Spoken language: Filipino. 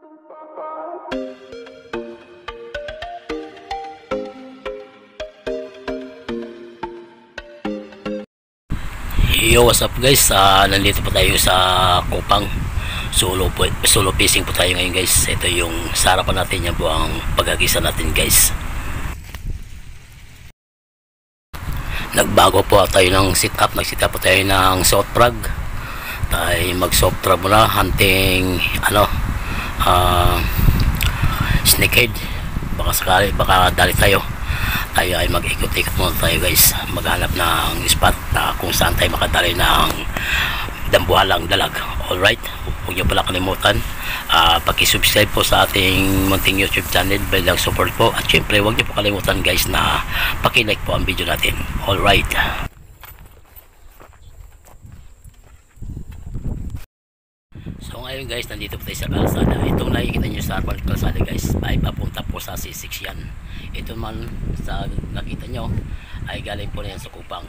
Yo, what's up guys? Uh, nandito po tayo sa Kupang. Solo po, solo fishing po tayo ngayon guys. Ito yung sa harapan natin yan po ang pagagisa natin guys. Nagbago po tayo ng sit up. Nag-sit po tayo ng soft frog. Tayo mag soft frog muna. Hunting ano uh, snakehead. Baka sakali, baka dali tayo tayo ay mag-ikot-ikot muna tayo guys. Maghanap ng spot na kung saan tayo makadali ng dambuhalang dalag. Alright? Huwag nyo pala kalimutan uh, pakisubscribe po sa ating munting youtube channel bilang support po. At syempre huwag nyo po kalimutan guys na pakilike po ang video natin. Alright So ngayon guys, nandito po tayo sa kalsada. Itong nakikita nyo sa harapan kalsada guys, ay papunta po sa C6 yan. Ito man sa nakita nyo, ay galing po na yan sa Kupang.